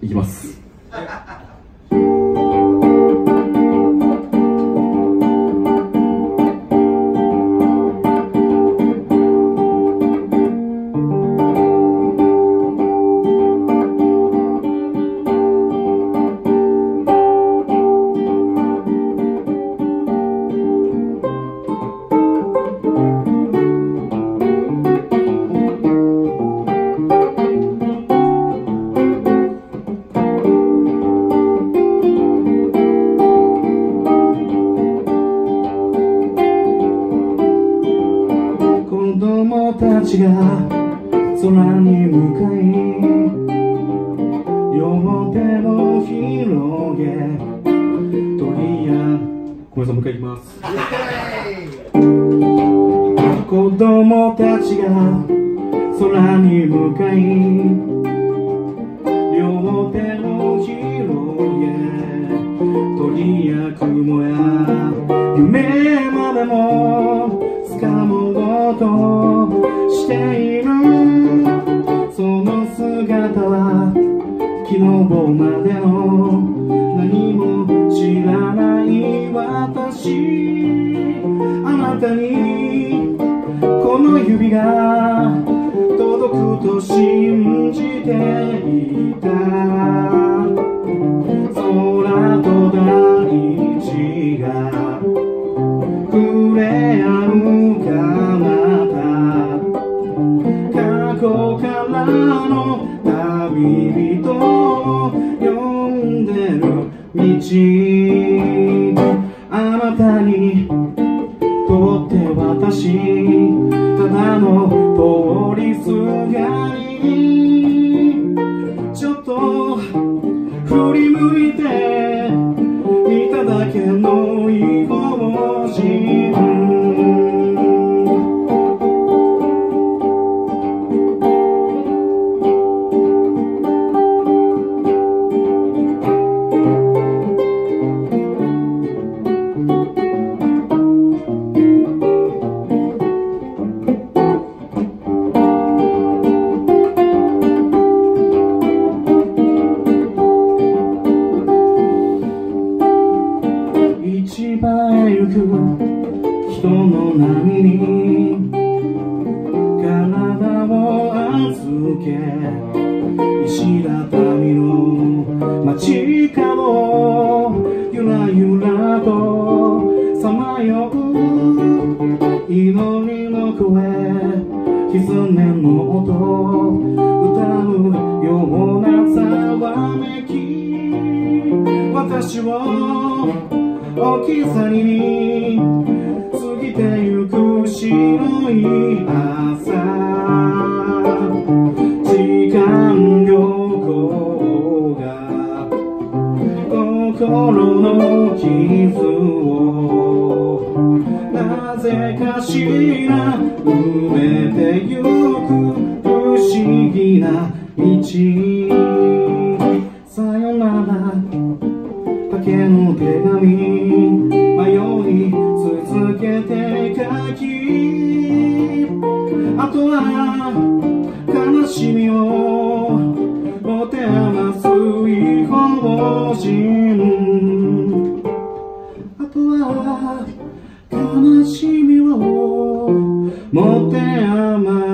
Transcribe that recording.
いきます。たちが空に向かい両手を広げ鳥やごめんなさいもう一回いきます子供たちが空に向かい両手を広げ鳥や雲や夢までもしている。その姿は昨日までの。何も知らない私。あなたにこの指が届くと信じていたる道あなたにとって私ただの通りすがりちょっと振り向いて見ただけの異邦人人の波に体を預け石畳の街角ゆらゆらとさまよう祈りの声狐の音歌うようなざわめき私を置き去りにてゆく白い朝。時間旅行が。心の傷を。なぜかしら埋めてゆく不思議な道。を持て余す異邦人あとは悲しみを持て余